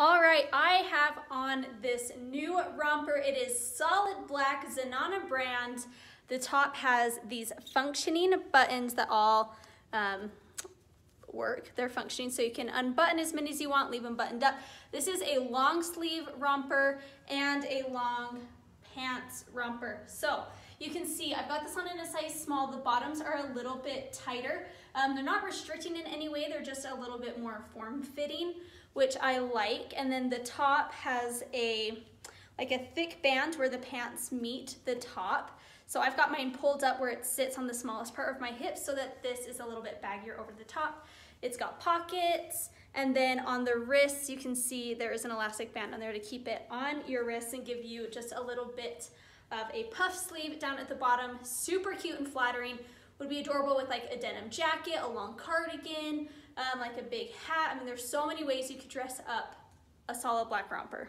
All right, I have on this new romper. It is solid black Zenana brand. The top has these functioning buttons that all um, work. They're functioning so you can unbutton as many as you want, leave them buttoned up. This is a long sleeve romper and a long pants romper. So you can see I've got this on in a size small. The bottoms are a little bit tighter. Um, they're not restricting in any way. Just a little bit more form fitting which I like. And then the top has a like a thick band where the pants meet the top. So I've got mine pulled up where it sits on the smallest part of my hips so that this is a little bit baggier over the top. It's got pockets, and then on the wrists, you can see there is an elastic band on there to keep it on your wrists and give you just a little bit of a puff sleeve down at the bottom. Super cute and flattering. Would be adorable with like a denim jacket, a long cardigan, um, like a big hat. I mean, there's so many ways you could dress up a solid black romper.